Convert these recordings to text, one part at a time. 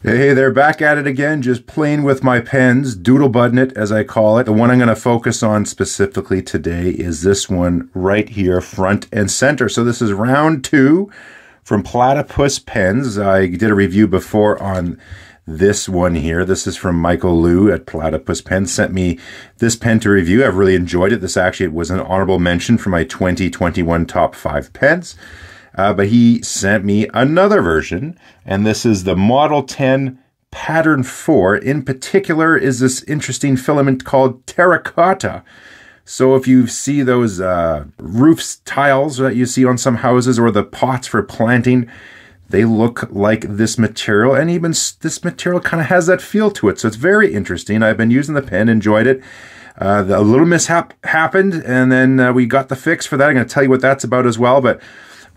Hey there, back at it again, just playing with my pens, doodlebudding it as I call it. The one I'm going to focus on specifically today is this one right here, front and center. So this is round two from Platypus Pens. I did a review before on this one here. This is from Michael Liu at Platypus Pens. Sent me this pen to review. I've really enjoyed it. This actually was an honorable mention for my 2021 top five pens. Uh, but he sent me another version, and this is the Model 10 Pattern 4. In particular, is this interesting filament called terracotta. So if you see those uh, roofs tiles that you see on some houses or the pots for planting, they look like this material, and even this material kind of has that feel to it. So it's very interesting. I've been using the pen, enjoyed it. Uh, the, a little mishap happened, and then uh, we got the fix for that. I'm going to tell you what that's about as well. But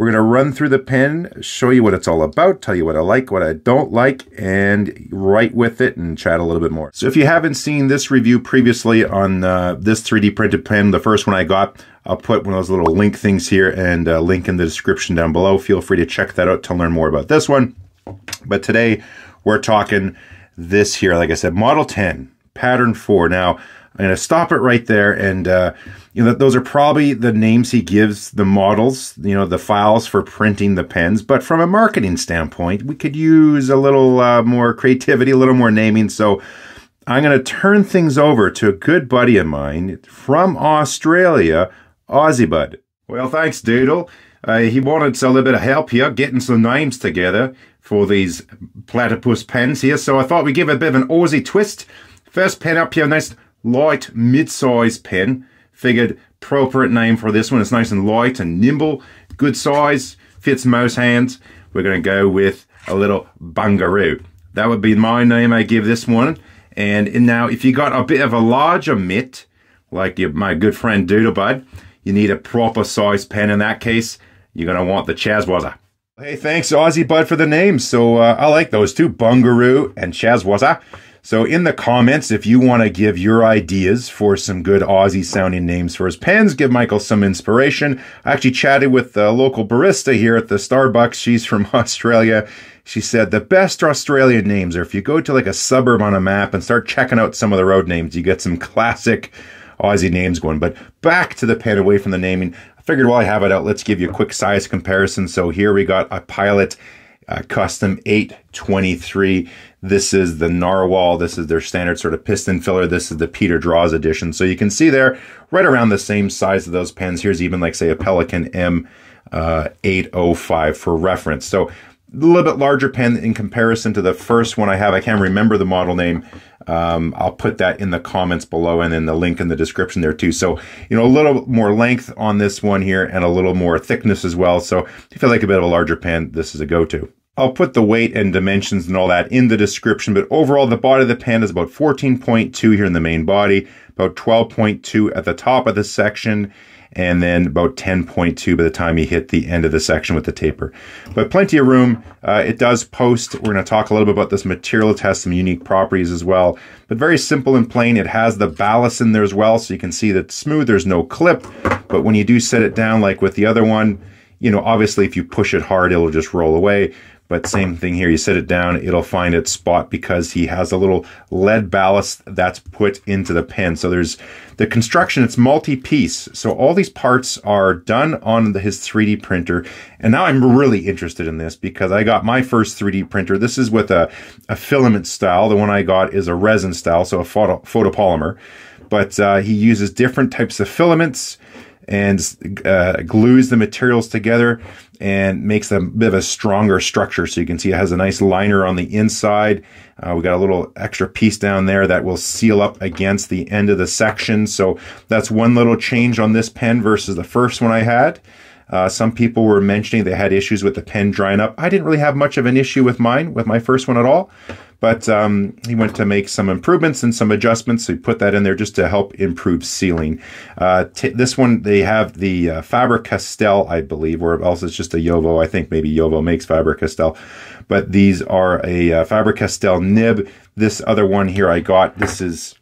we're going to run through the pen, show you what it's all about, tell you what I like, what I don't like, and write with it and chat a little bit more. So if you haven't seen this review previously on uh, this 3D printed pen, the first one I got, I'll put one of those little link things here and link in the description down below. Feel free to check that out to learn more about this one. But today we're talking this here, like I said, Model 10, Pattern 4. Now, I'm going to stop it right there. And, uh, you know, those are probably the names he gives the models, you know, the files for printing the pens. But from a marketing standpoint, we could use a little uh, more creativity, a little more naming. So I'm going to turn things over to a good buddy of mine from Australia, Aussie Bud. Well, thanks, Doodle. Uh, he wanted a little bit of help here getting some names together for these platypus pens here. So I thought we'd give a bit of an Aussie twist. First pen up here, nice light mid-size pen. Figured appropriate name for this one. It's nice and light and nimble, good size, fits most hands. We're going to go with a little Bungaroo. That would be my name I give this one. And now if you got a bit of a larger mitt, like your, my good friend Doodlebud, you need a proper size pen in that case. You're going to want the Chazwazza. Hey, thanks Aussie Bud for the names. So uh, I like those two, Bungaroo and Chazwazza. So in the comments, if you want to give your ideas for some good Aussie sounding names for his pens, give Michael some inspiration. I actually chatted with the local barista here at the Starbucks. She's from Australia. She said the best Australian names are if you go to like a suburb on a map and start checking out some of the road names, you get some classic Aussie names going. But back to the pen away from the naming. I figured while I have it out, let's give you a quick size comparison. So here we got a Pilot uh, Custom 823. This is the Narwhal. This is their standard sort of piston filler. This is the Peter Draws edition. So you can see there right around the same size of those pens. Here's even like say a Pelikan M uh, 805 for reference. So a little bit larger pen in comparison to the first one I have. I can't remember the model name. Um, I'll put that in the comments below and in the link in the description there too. So, you know, a little more length on this one here and a little more thickness as well. So if you like a bit of a larger pen, this is a go-to. I'll put the weight and dimensions and all that in the description, but overall the body of the pen is about 14.2 here in the main body, about 12.2 at the top of the section, and then about 10.2 by the time you hit the end of the section with the taper. But plenty of room. Uh, it does post. We're going to talk a little bit about this material. It has some unique properties as well, but very simple and plain. It has the ballast in there as well, so you can see that it's smooth. There's no clip, but when you do set it down like with the other one, you know, obviously if you push it hard, it'll just roll away. But same thing here, you set it down, it'll find its spot because he has a little lead ballast that's put into the pen. So there's the construction, it's multi-piece. So all these parts are done on the, his 3D printer. And now I'm really interested in this because I got my first 3D printer. This is with a, a filament style. The one I got is a resin style, so a photo, photopolymer. But uh, he uses different types of filaments and uh, glues the materials together and makes a bit of a stronger structure. So you can see it has a nice liner on the inside. Uh, we got a little extra piece down there that will seal up against the end of the section. So that's one little change on this pen versus the first one I had. Uh, some people were mentioning they had issues with the pen drying up. I didn't really have much of an issue with mine, with my first one at all. But um, he went to make some improvements and some adjustments. So he put that in there just to help improve sealing. Uh, this one, they have the uh, Faber-Castell, I believe, or else it's just a JoWo. I think maybe JoWo makes Faber-Castell. But these are a uh, Faber-Castell nib. This other one here I got, this is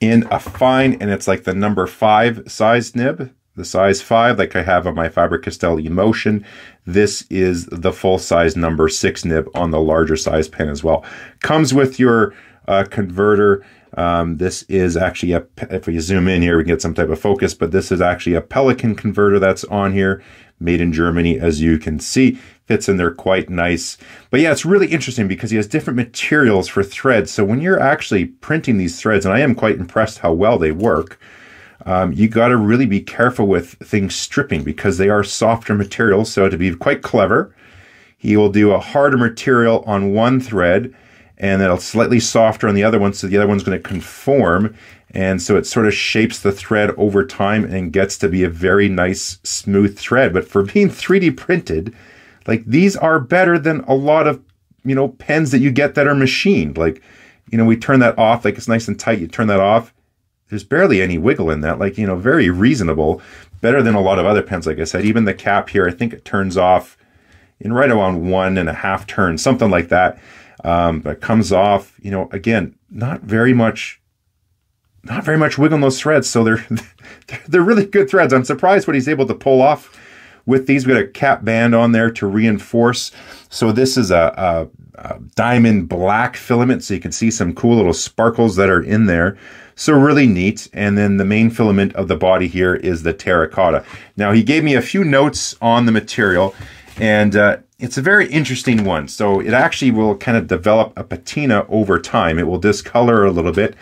in a fine, and it's like the number five size nib. The size 5 like I have on my Faber-Castell Emotion. This is the full size number 6 nib on the larger size pen as well. Comes with your uh, converter. Um, this is actually a, if we zoom in here, we get some type of focus, but this is actually a Pelikan converter that's on here, made in Germany, as you can see. Fits in there quite nice. But yeah, it's really interesting because he has different materials for threads. So when you're actually printing these threads, and I am quite impressed how well they work, um, you got to really be careful with things stripping because they are softer materials. So to be quite clever, he will do a harder material on one thread and then a slightly softer on the other one. So the other one's going to conform. And so it sort of shapes the thread over time and gets to be a very nice, smooth thread. But for being 3D printed, like these are better than a lot of, you know, pens that you get that are machined. Like, you know, we turn that off, like it's nice and tight. You turn that off. There's barely any wiggle in that. Like, you know, very reasonable. Better than a lot of other pens, like I said. Even the cap here, I think it turns off in right around one and a half turns, something like that. Um, but comes off, you know, again, not very much, not very much wiggle in those threads. So they're, they're really good threads. I'm surprised what he's able to pull off with these. We got a cap band on there to reinforce. So this is a, a, a diamond black filament. So you can see some cool little sparkles that are in there. So really neat. And then the main filament of the body here is the terracotta. Now he gave me a few notes on the material and uh, it's a very interesting one. So it actually will kind of develop a patina over time. It will discolor a little bit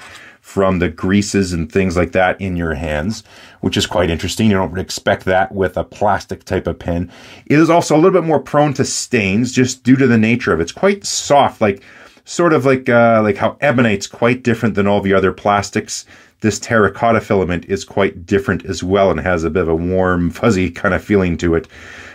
from the greases and things like that in your hands, which is quite interesting. You don't expect that with a plastic type of pen. It is also a little bit more prone to stains just due to the nature of it. It's quite soft, like sort of like uh, like how ebonite's quite different than all the other plastics. This terracotta filament is quite different as well and has a bit of a warm, fuzzy kind of feeling to it.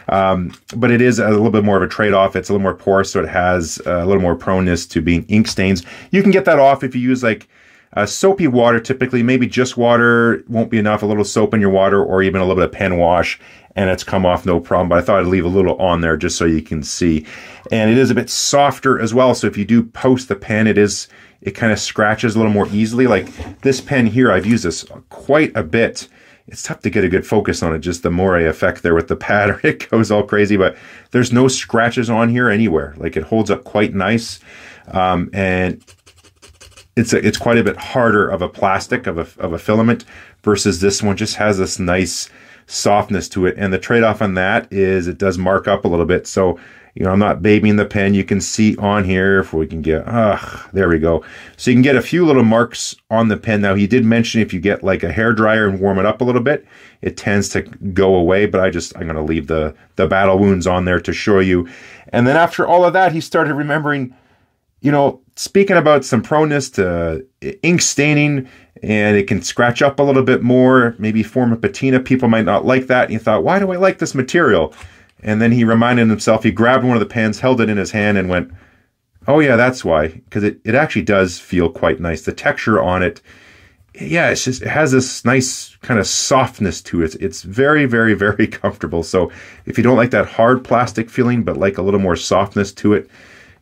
Um, but it is a little bit more of a trade-off. It's a little more porous, so it has a little more proneness to being ink stains. You can get that off if you use like uh, soapy water, typically, maybe just water won't be enough, a little soap in your water, or even a little bit of pen wash, and it's come off no problem. But I thought I'd leave a little on there just so you can see. And it is a bit softer as well, so if you do post the pen, it is it kind of scratches a little more easily. Like this pen here, I've used this quite a bit it's tough to get a good focus on it. Just the moire effect there with the pattern, it goes all crazy. But there's no scratches on here anywhere. Like it holds up quite nice, um, and it's a, it's quite a bit harder of a plastic of a of a filament versus this one. Just has this nice softness to it, and the trade off on that is it does mark up a little bit. So you know, I'm not babying the pen. You can see on here if we can get, ah, there we go. So you can get a few little marks on the pen. Now, he did mention if you get like a hair dryer and warm it up a little bit, it tends to go away, but I just, I'm going to leave the, the battle wounds on there to show you. And then after all of that, he started remembering, you know, speaking about some proneness to uh, ink staining and it can scratch up a little bit more, maybe form a patina. People might not like that. And he thought, why do I like this material? And then he reminded himself, he grabbed one of the pens, held it in his hand, and went, Oh, yeah, that's why. Because it, it actually does feel quite nice. The texture on it, yeah, it's just, it has this nice kind of softness to it. It's very, very, very comfortable. So if you don't like that hard plastic feeling, but like a little more softness to it,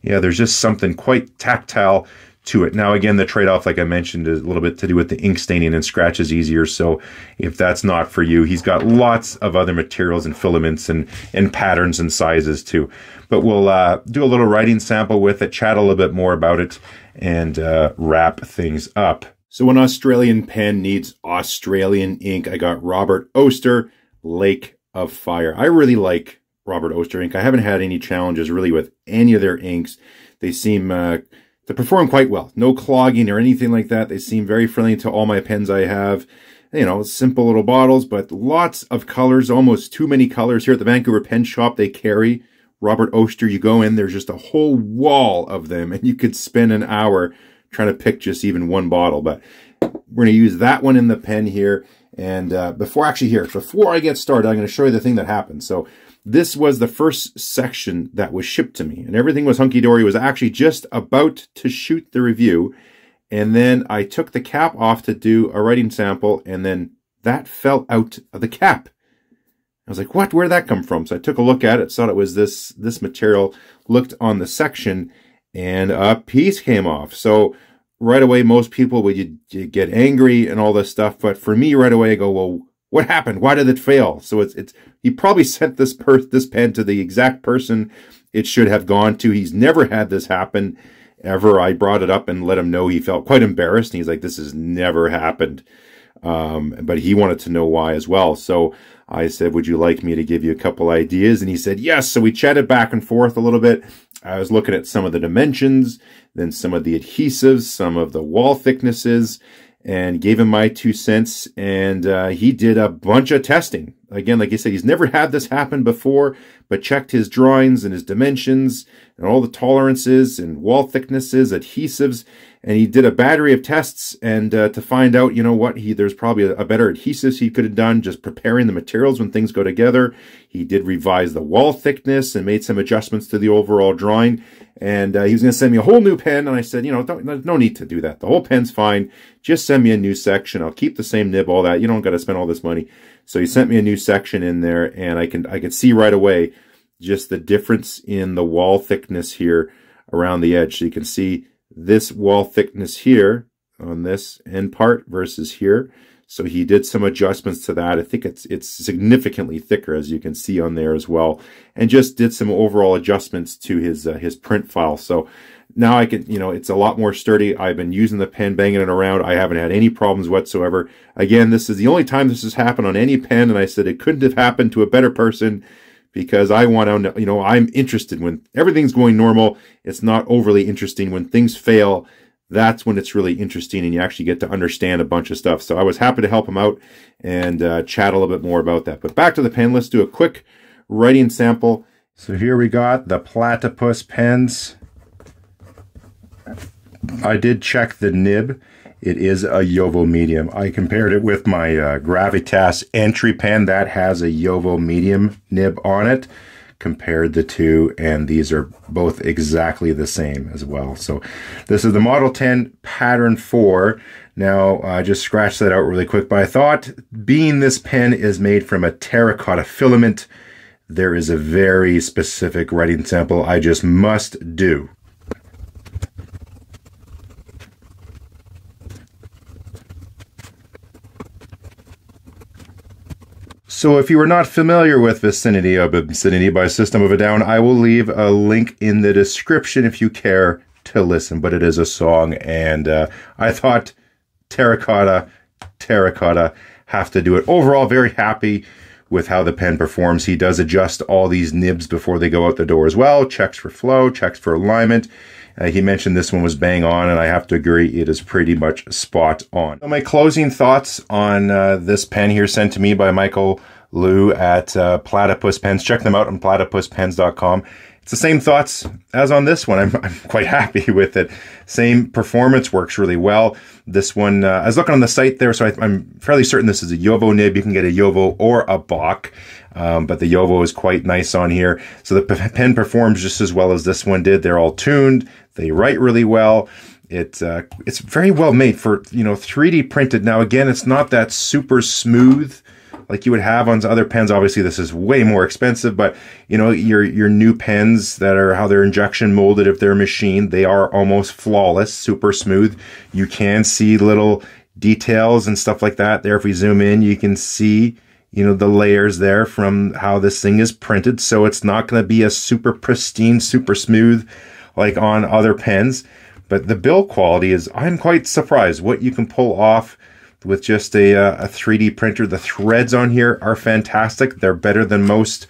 yeah, there's just something quite tactile to it. Now, again, the trade off, like I mentioned, is a little bit to do with the ink staining and scratches easier. So, if that's not for you, he's got lots of other materials and filaments and, and patterns and sizes too. But we'll uh, do a little writing sample with it, chat a little bit more about it, and uh, wrap things up. So, an Australian pen needs Australian ink. I got Robert Oster, Lake of Fire. I really like Robert Oster ink. I haven't had any challenges really with any of their inks. They seem uh, they perform quite well. No clogging or anything like that. They seem very friendly to all my pens I have. You know, simple little bottles, but lots of colors, almost too many colors. Here at the Vancouver Pen Shop, they carry Robert Oster. You go in, there's just a whole wall of them, and you could spend an hour trying to pick just even one bottle. But we're going to use that one in the pen here. And uh, before actually here, before I get started, I'm going to show you the thing that happened. So this was the first section that was shipped to me and everything was hunky-dory. was actually just about to shoot the review. And then I took the cap off to do a writing sample and then that fell out of the cap. I was like, what? Where'd that come from? So I took a look at it, thought it was this, this material, looked on the section, and a piece came off. So right away, most people would you get angry and all this stuff. But for me, right away, I go, well, what happened? Why did it fail? So it's it's he probably sent this per this pen to the exact person it should have gone to. He's never had this happen ever. I brought it up and let him know he felt quite embarrassed. He's like, this has never happened. Um, but he wanted to know why as well. So I said, would you like me to give you a couple ideas? And he said, yes. So we chatted back and forth a little bit. I was looking at some of the dimensions, then some of the adhesives, some of the wall thicknesses, and gave him my two cents. And uh, he did a bunch of testing. Again, like I said, he's never had this happen before, but checked his drawings and his dimensions and all the tolerances and wall thicknesses, adhesives, and he did a battery of tests and uh, to find out, you know what, he there's probably a, a better adhesives he could have done just preparing the materials when things go together. He did revise the wall thickness and made some adjustments to the overall drawing. And uh, he was going to send me a whole new pen. And I said, you know, don't, no need to do that. The whole pen's fine. Just send me a new section. I'll keep the same nib, all that. You don't got to spend all this money. So he sent me a new section in there and I can, I can see right away just the difference in the wall thickness here around the edge. So you can see this wall thickness here on this end part versus here. So he did some adjustments to that. I think it's it's significantly thicker as you can see on there as well, and just did some overall adjustments to his uh, his print file. So now I can, you know, it's a lot more sturdy. I've been using the pen, banging it around. I haven't had any problems whatsoever. Again, this is the only time this has happened on any pen, and I said it couldn't have happened to a better person because I want to, you know, I'm interested when everything's going normal. It's not overly interesting. When things fail, that's when it's really interesting and you actually get to understand a bunch of stuff. So I was happy to help him out and uh, chat a little bit more about that. But back to the pen, let's do a quick writing sample. So here we got the Platypus pens. I did check the nib it is a JoWo medium. I compared it with my uh, Gravitas entry pen that has a JoWo medium nib on it. Compared the two, and these are both exactly the same as well. So this is the Model 10 Pattern 4. Now, I just scratched that out really quick, I thought being this pen is made from a terracotta filament, there is a very specific writing sample I just must do. So if you are not familiar with Vicinity of Obscenity by System of a Down, I will leave a link in the description if you care to listen. But it is a song, and uh, I thought Terracotta, Terracotta have to do it. Overall, very happy with how the pen performs. He does adjust all these nibs before they go out the door as well. Checks for flow, checks for alignment. Uh, he mentioned this one was bang on, and I have to agree, it is pretty much spot on. So my closing thoughts on uh, this pen here sent to me by Michael Lou at uh, Platypus Pens. Check them out on platypuspens.com. It's the same thoughts as on this one. I'm, I'm quite happy with it. Same performance, works really well. This one, uh, I was looking on the site there, so I, am fairly certain this is a JoWo nib. You can get a JoWo or a Bock, um, but the JoWo is quite nice on here. So the pen performs just as well as this one did. They're all tuned. They write really well. It, uh, it's very well made for, you know, 3D printed. Now, again, it's not that super smooth like you would have on other pens. Obviously, this is way more expensive, but you know, your your new pens that are how they're injection molded, if they're machined, they are almost flawless, super smooth. You can see little details and stuff like that there. If we zoom in, you can see you know the layers there from how this thing is printed so it's not going to be a super pristine super smooth like on other pens but the build quality is i'm quite surprised what you can pull off with just a, uh, a 3D printer. The threads on here are fantastic. They're better than most,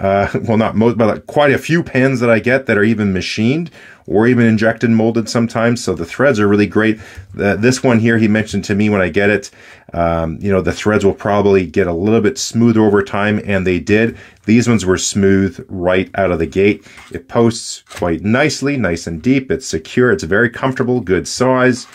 uh, well, not most, but like quite a few pens that I get that are even machined or even injected molded sometimes. So the threads are really great. The, this one here, he mentioned to me when I get it, um, you know, the threads will probably get a little bit smoother over time, and they did. These ones were smooth right out of the gate. It posts quite nicely, nice and deep. It's secure. It's very comfortable, good size.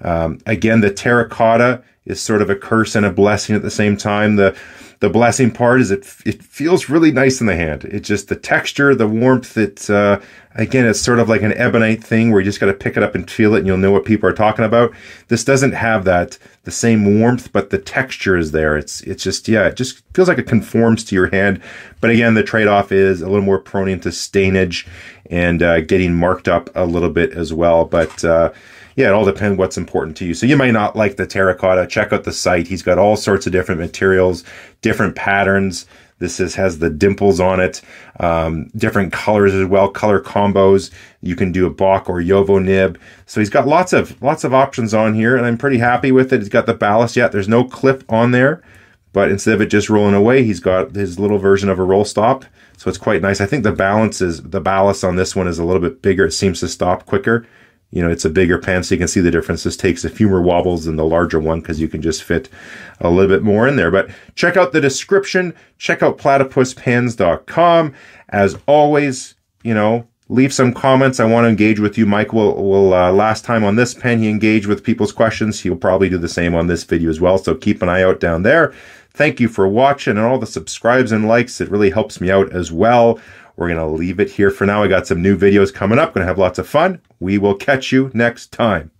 Um, again, the terracotta is sort of a curse and a blessing at the same time. The the blessing part is it it feels really nice in the hand. It's just the texture, the warmth. It uh, Again, it's sort of like an ebonite thing where you just got to pick it up and feel it and you'll know what people are talking about. This doesn't have that, the same warmth, but the texture is there. It's, it's just, yeah, it just feels like it conforms to your hand. But again, the trade-off is a little more prone to stainage and uh, getting marked up a little bit as well. But, uh, yeah, it all depends what's important to you. So you might not like the terracotta. Check out the site. He's got all sorts of different materials, different patterns. This is, has the dimples on it, um, different colors as well, color combos. You can do a Bock or JoWo nib. So he's got lots of lots of options on here, and I'm pretty happy with it. He's got the ballast yet. There's no clip on there, but instead of it just rolling away, he's got his little version of a roll stop. So it's quite nice. I think the balance is the ballast on this one is a little bit bigger. It seems to stop quicker you know, it's a bigger pen, so you can see the difference. This takes a few more wobbles than the larger one because you can just fit a little bit more in there. But check out the description. Check out platypuspens.com. As always, you know, leave some comments. I want to engage with you. Mike will, will uh, last time on this pen, he engaged with people's questions. He'll probably do the same on this video as well. So keep an eye out down there. Thank you for watching and all the subscribes and likes. It really helps me out as well. We're going to leave it here for now. I got some new videos coming up. Going to have lots of fun. We will catch you next time.